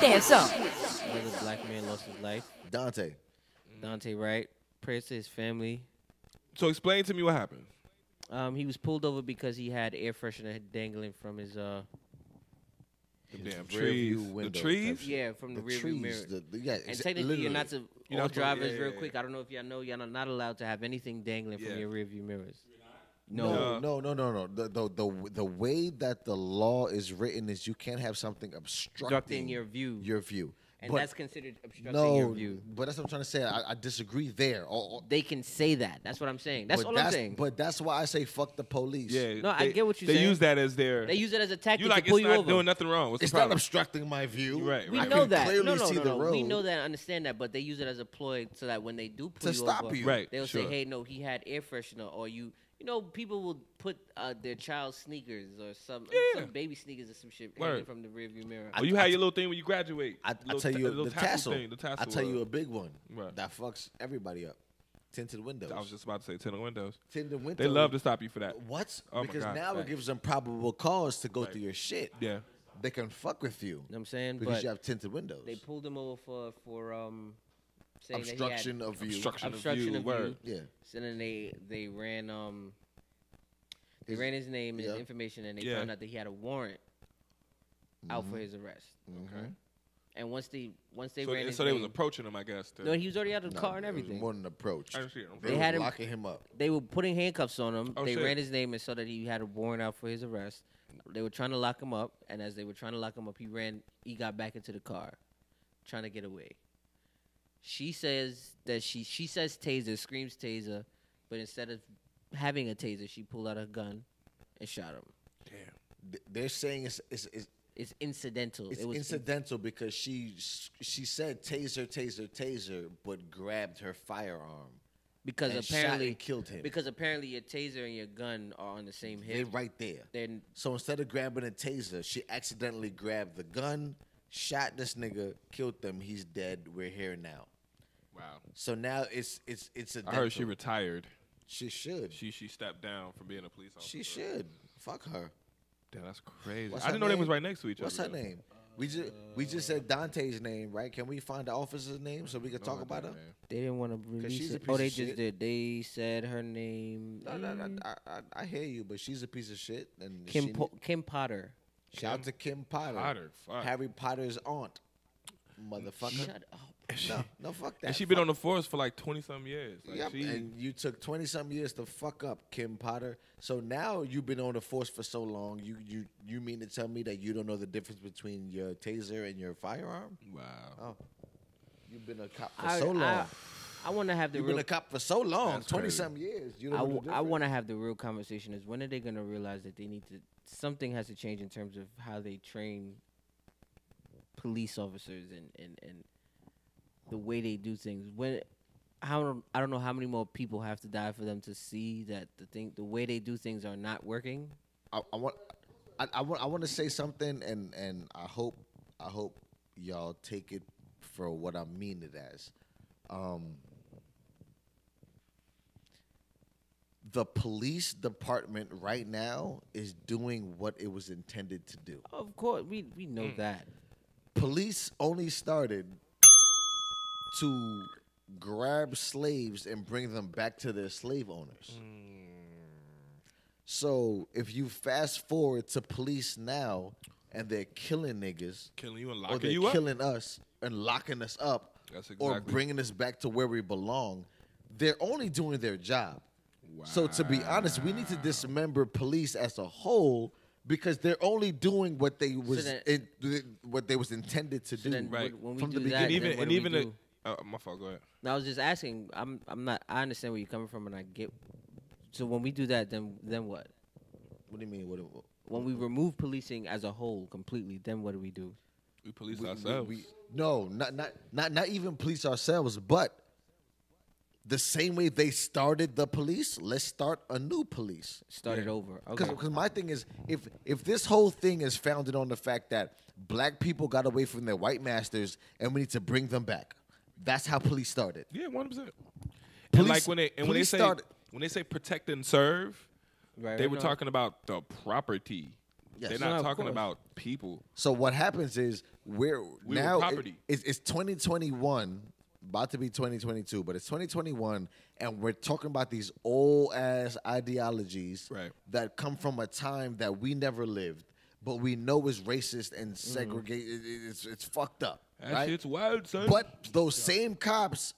Dance up. Another black man lost his life. Daunte. Daunte Wright. Prayers to his family. So explain to me what happened. Um, he was pulled over because he had air freshener dangling from his uh The damn rear trees. view The trees. yeah from the, The rear view mirror. The, the, yeah, and exa- technically, you're not to You're all not to- drivers yeah, real yeah, quick. yeah. I don't know if y'all know y'all are not, not allowed to have anything dangling Yeah. from your rear view mirrors. No, No, no, no, no, no. The, the the the way that the law is written is you can't have something obstructing obstructing your view, your view. and but that's considered obstructing no, your view. but that's what I'm trying to say. I, I disagree there. Or- or- They can say that. That's what I'm saying. That's but all that's, I'm saying. But that's why I say fuck the police. Yeah. No, I get what you're They saying. use that as their. they use it as a tactic you like to pull it's you not over. doing nothing wrong. What's it's the not obstructing my view. Right, We right. I know can that. Clearly no, no, see no, the no. road. We know that. and Understand that. But they use it as a ploy so that when they do pull To you stop over, you. Right, they'll sure. say, "Hey, no, he had air freshener," or you. You know, people will put uh, their child's sneakers or some Yeah. some baby sneakers or some shit Word. hanging from the rearview mirror. Oh, you had your little thing when you graduate. I, I tell ta- you little the tassel. thing. The tassel. I tell you a big one Right. that fucks everybody up. Tinted windows. I was just about to say tinted windows. tinted windows. They love to stop you for that. What? Oh my because God. now it gives them probable cause to go Right. through your shit. Yeah. They can fuck with you You know what I'm saying? because but you have tinted windows. they pulled them over for for um saying Obstruction that he of view. Obstruction, Obstruction of view. of Word. view. Yeah. had. So then they they ran um they His- ran his name and yeah. information and they Yeah. found out that he had a warrant out for his arrest. Okay. And once they once they So, ran his so they was name, approaching him, I guess. To, no, he was already out of the No, car and it was everything. More than approach. I see it. They, They was had him- locking him up. they were putting handcuffs on him. Oh, they shit. ran his name and saw that he had a warrant out for his arrest. They were trying to lock him up, and as they were trying to lock him up, he ran. He got back into the car, trying to get away. She says that she she says taser, screams taser, but instead of having a taser, she pulled out a gun and shot him. Damn. They're saying it's it's, it's, It's incidental. it's it was incidental because she she said taser, taser, taser, but grabbed her firearm. because apparently killed him. Because apparently your taser and your gun are on the same They're right there. Then So instead of grabbing a taser, she accidentally grabbed the gun, shot this nigga, killed them. He's dead. We're here now. Wow. So now it's it's it's a. I heard she retired. She should. She she stepped down from being a police officer. She should. Fuck her. Damn, that's crazy. What's I didn't know they was right next to each What's other. What's her though. name? We just we just said Daunte's name, right? Can we find the officer's name so we can No talk about her? man. they didn't want to release she's a it. piece Oh, of they shit. just did. They said her name. No, no, no. I, I, I hear you, but she's a piece of shit. And Kim she, po- Kim Potter. shout out to Kim Potter, Potter, fuck. Harry Potter's aunt, motherfucker. Shut up. No, no, fuck that. And she been Fuck on the force for like twenty some years. Like Yep, she, and you took twenty some years to fuck up Kim Potter. So now you've been on the force for so long. You you you mean to tell me that you don't know the difference between your taser and your firearm? wow. Oh, you've been a cop for I, so long. I, I want to have the you've real. been a cop for so long, twenty crazy. some years. You don't know the I want to have the real conversation. Is when are they going to realize that they need to? Something has to change in terms of how they train police officers and and and the way they do things. When how I don't know how many more people have to die for them to see that the thing, the way they do things, are not working. I, I want I, I want I want to say something and and I hope I hope y'all take it for what I mean it as. Um, the police department right now is doing what it was intended to do. Of course, we we know Mm. that. Police only started to grab slaves and bring them back to their slave owners. So if you fast forward to police now and they're killing niggas Killing you and or they're you up. killing us and locking us up That's or bringing us back to where we belong, they're only doing their job. So to be honest, we need to dismember police as a whole because they're only doing what they was then- in, what they was intended to So do. then, Right. when, when we From do the that, and even and even the, do? Uh, my fault. Go ahead. No, I was just asking. I'm I'm not. I understand where you're coming from, and I get. So when we do that, then then what? What do you mean? What? what When we remove policing as a whole completely, then what do we do? We police we- we- ourselves. we- no, not not not not even police ourselves, but the same way they started the police, let's start a new police. Start it Yeah. over. Because Okay. my thing is, if if this whole thing is founded on the fact that black people got away from their white masters and we need to bring them back, that's how police started. yeah, one percent. And Police- like when they and when they say started- when they say protect and serve, Right, they were no. talking about the property. Yes. They're not of talking course. about people. So what happens is we're We were now property. it- it's, it's 2021, about to be 2022, but it's 2021, and we're talking about these old ass ideologies Right. that come from a time that we never lived, but we know it's racist and mm. segregated. it's it's fucked up. That right? shit's wild, son. But those same cops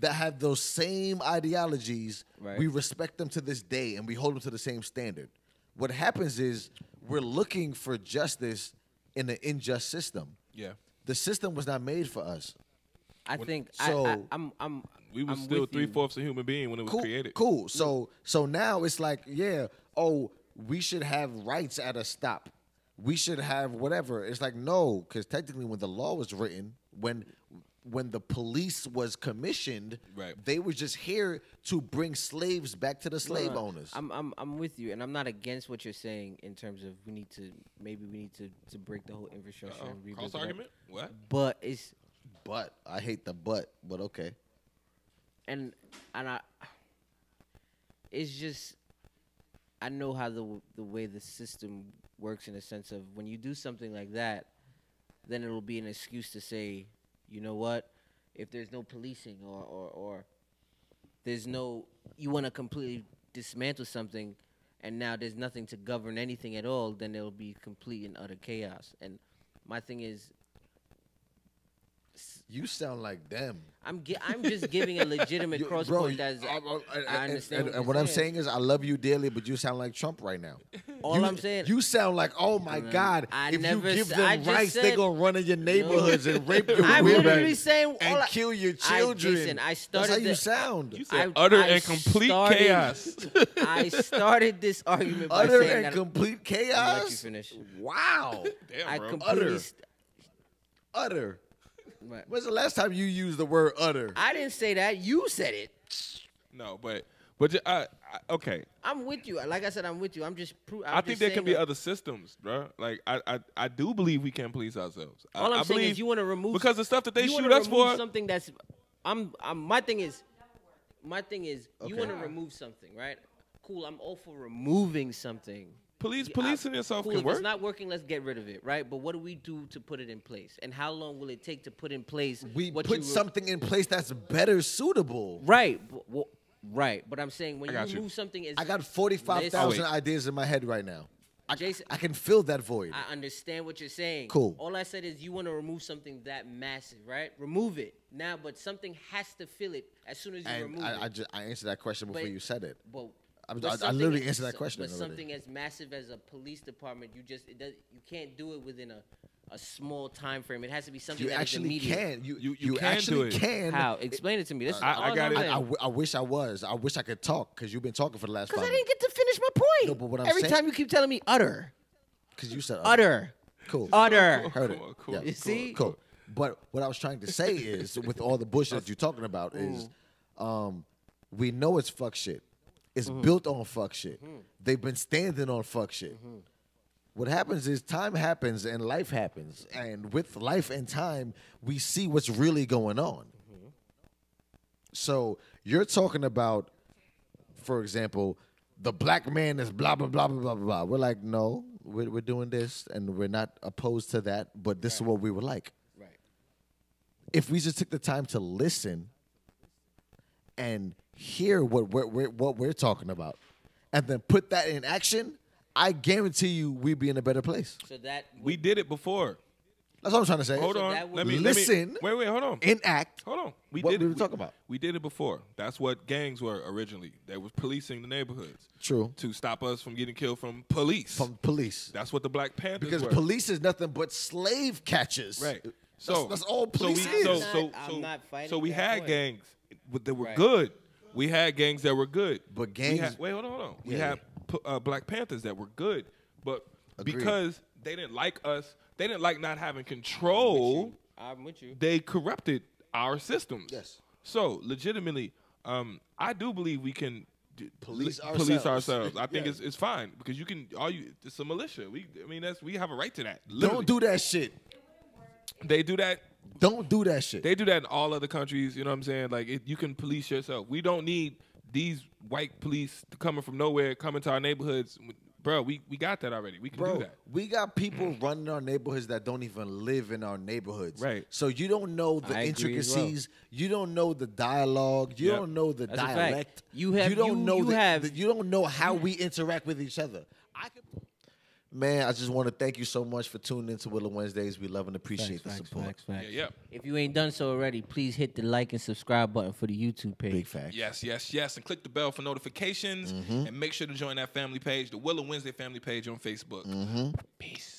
that have those same ideologies, Right. we respect them to this day and we hold them to the same standard. What happens is we're looking for justice in an unjust system. yeah, The system was not made for us. I think so- I, I, I'm I'm we were I'm still three fourths a human being when it was Cool. created. Cool. So so now it's like, yeah, oh, we should have rights at a stop. We should have whatever. It's like no, because technically, when the law was written, when when the police was commissioned, Right. they were just here to bring slaves back to the slave No, no, owners. I'm I'm I'm with you, and I'm not against what you're saying in terms of we need to maybe we need to to break the whole infrastructure Uh-oh. and rebuild Cross argument? What? But it's but I hate the but, but okay. and and I it's just I know how the the way the system works in the sense of when you do something like that, then it'll be an excuse to say, you know what, if there's no policing or or, or there's no you want to completely dismantle something and now there's nothing to govern anything at all, then it'll be complete and utter chaos. And my thing is You sound like them. I'm gi- I'm just giving a legitimate You- cross bro, point as I- I- and- I understand And, what and you're what I'm saying. saying is, I love you dearly, but you sound like Trump right now. All You- I'm saying- you sound like, oh my Man, God! I if never you give s- I them just rights, they're gonna run in your neighborhoods and rape your I'm women literally saying and I- kill your I- children. listen, I That's started how you the- sound. You said I- utter I and complete started- chaos. I started this argument by Utter saying and that complete I'll let you chaos. finish. Wow, Damn, I completely. Utter. st- utter. Right. When's the last time you used the word utter? I didn't say that. You said it. no, but but ju- I, I, okay. I'm with you. Like I said, I'm with you. I'm just. Pro- I'm i think just there saying can be that other systems, bro. Like I, I, I do believe we can police ourselves. All I'm I saying believe is you want to remove because the stuff that they shoot us for. something that's. I'm. I'm. My thing is. My thing is, you want to remove something, right? Cool. I'm all for removing something. Police policing I- yourself cool, can if work. it's not working, let's get rid of it, right? But what do we do to put it in place? And how long will it take to put in place? we what put you something in place that's better suitable. right, well, right. But I'm saying when you got you. remove something, is I got forty-five thousand Oh, wait. ideas in my head right now. I, Jason- I can fill that void. I understand what you're saying. Cool. All I said is you want to remove something that massive, right? Remove it now, but something has to fill it as soon as you and remove I, it. I, just, I answered that question before But- you said it. But I'm- I- I literally as- answered that question But already. something as massive as a police department, you just it does, you can't do it within a, a small time frame. It has to be something You that is actually immediate. can. You You- you, you can actually do it. can. How? Explain it to me. This is I- all I got I'm it. I, saying. I w- I wish I was. I wish I could talk because you've been talking for the last Because I didn't get to finish my point. No, but what I'm Every saying- time you keep telling me utter, Because you said utter, Cool. utter. Heard it. Cool, cool, Yeah, You see? Cool. But what I was trying to say is, with all the bullshit that you're talking about, is um, we know it's fuck shit. It's mm-hmm. built on fuck shit. Mm-hmm. They've been standing on fuck shit. Mm-hmm. What happens is time happens and life happens. And with life and time, we see what's really going on. So you're talking about, for example, the black man is blah, blah, blah, blah, blah, blah. We're like, no, we're, we're doing this and we're not opposed to that, but this is what we would like. Right. If we just took the time to listen and hear what we're, we're, what we're talking about and then put that in action, I guarantee you we'd be in a better place. So that we did it before. That's what I'm trying to say. Hold So on. Let be- me let me- Listen. wait, wait, hold on. Enact. Hold on. We What did we were we- talking about. We did it before. That's what gangs were originally. They was policing the neighborhoods True. to stop us from getting killed from police. From police. That's what the Black Panthers Because were. police is nothing but slave catchers. Right. So that's all so we police so is. I'm so not- I'm so, not fighting so we that had point. gangs that were Right. good. We had gangs that were good. But We gangs- had- wait, hold on, hold on. We Yeah. had uh, Black Panthers that were good, but Agreed. because they didn't like us, they didn't like not having control. I'm with you. They corrupted our systems. Yes. So legitimately, um, I do believe we can Police li- police ourselves. ourselves. I think Yeah. it's it's fine because you can. All you it's a militia. We I mean that's we have a right to that. Don't do that shit. They do that Don't do that shit. they do that in all other countries. You know what I'm saying? Like it, you can police yourself. We don't need these white police coming from nowhere, coming to our neighborhoods, bro, we, we got that already. We can Bro, do that. we got people running our neighborhoods that don't even live in our neighborhoods. Right. So you don't know the I agree as well. intricacies. You don't know the dialogue. You Yep. don't know the That's dialect. You have- don't you- know you the, have- the- you don't know how we interact with each other. I could, Man, I just want to thank you so much for tuning into Willa Wednesdays. We love and appreciate Facts, the facts, support. facts, facts. Yeah, yeah. If you ain't done so already, please hit the like and subscribe button for the YouTube page. Big fact. Yes, yes, yes. And click the bell for notifications. Mm-hmm. And make sure to join that family page, the Willa Wednesday family page on Facebook. Peace.